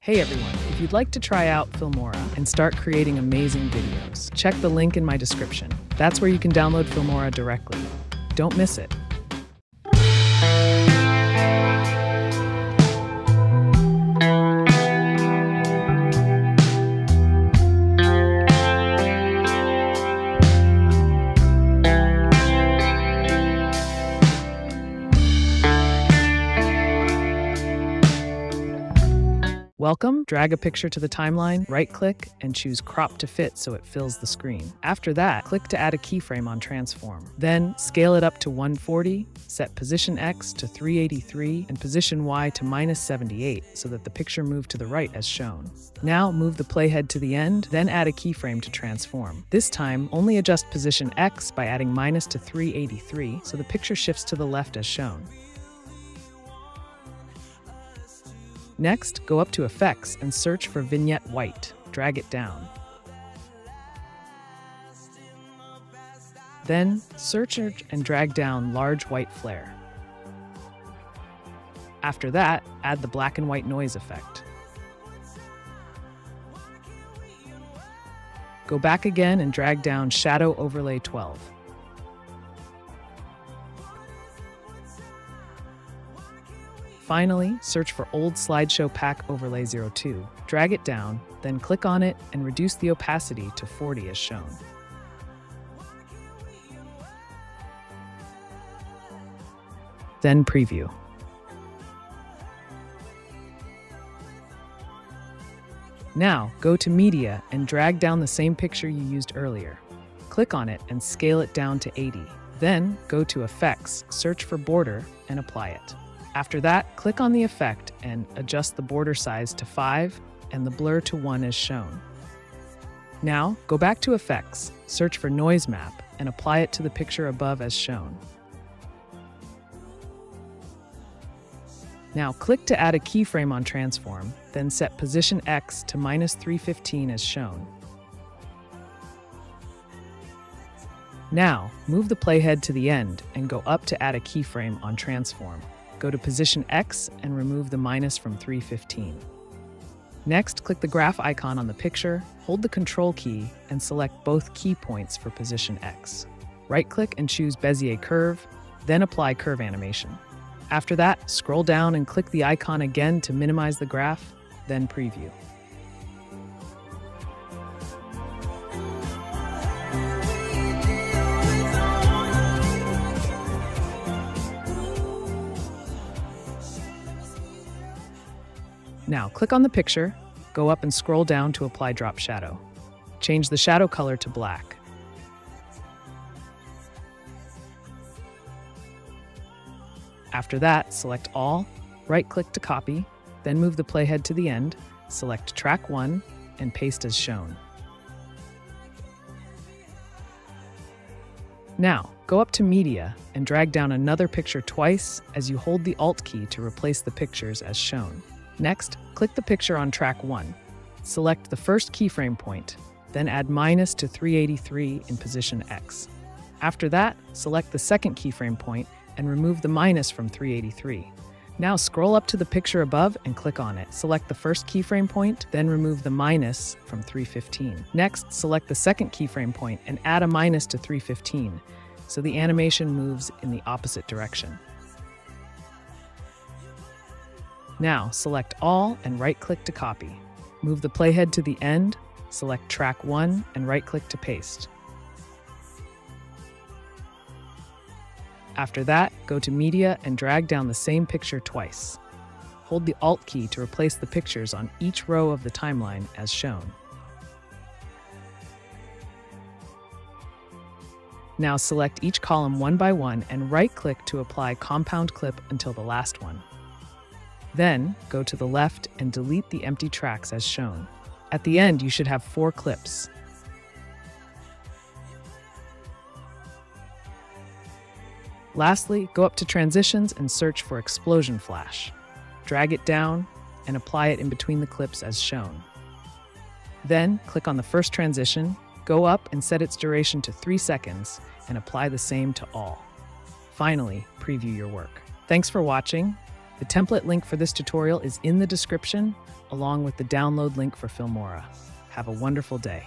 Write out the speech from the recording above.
Hey everyone, if you'd like to try out Filmora and start creating amazing videos, check the link in my description. That's where you can download Filmora directly. Don't miss it. Welcome, drag a picture to the timeline, right click, and choose crop to fit so it fills the screen. After that, click to add a keyframe on transform. Then scale it up to 140, set position X to 383 and position Y to minus 78 so that the picture moved to the right as shown. Now move the playhead to the end, then add a keyframe to transform. This time, only adjust position X by adding minus to 383 so the picture shifts to the left as shown. Next, go up to Effects and search for Vignette White. Drag it down. Then, search and drag down Large White Flare. After that, add the black and white noise effect. Go back again and drag down Shadow Overlay 12. Finally, search for Old Slideshow Pack Overlay 02. Drag it down, then click on it and reduce the opacity to 40 as shown. Then preview. Now, go to Media and drag down the same picture you used earlier. Click on it and scale it down to 80. Then, go to Effects, search for Border, and apply it. After that, click on the effect and adjust the border size to 5 and the blur to 1 as shown. Now, go back to Effects, search for Noise Map, and apply it to the picture above as shown. Now click to add a keyframe on Transform, then set position X to minus 315 as shown. Now, move the playhead to the end and go up to add a keyframe on Transform. Go to position X and remove the minus from 315. Next, click the graph icon on the picture, hold the Control key, and select both key points for position X. Right-click and choose Bezier Curve, then apply Curve Animation. After that, scroll down and click the icon again to minimize the graph, then Preview. Now, click on the picture, go up and scroll down to apply drop shadow. Change the shadow color to black. After that, select all, right-click to copy, then move the playhead to the end, select track 1, and paste as shown. Now, go up to Media and drag down another picture twice as you hold the Alt key to replace the pictures as shown. Next, click the picture on track 1. Select the first keyframe point, then add minus to 383 in position X. After that, select the second keyframe point and remove the minus from 383. Now scroll up to the picture above and click on it. Select the first keyframe point, then remove the minus from 315. Next, select the second keyframe point and add a minus to 315, so the animation moves in the opposite direction. Now, select All and right-click to copy. Move the playhead to the end, select Track 1 and right-click to paste. After that, go to Media and drag down the same picture twice. Hold the Alt key to replace the pictures on each row of the timeline as shown. Now select each column one by one and right-click to apply Compound Clip until the last one. Then, go to the left and delete the empty tracks as shown. At the end, you should have four clips. Lastly, go up to Transitions and search for Explosion Flash. Drag it down and apply it in between the clips as shown. Then, click on the first transition, go up and set its duration to 3 seconds, and apply the same to all. Finally, preview your work. Thanks for watching The template link for this tutorial is in the description, along with the download link for Filmora. Have a wonderful day.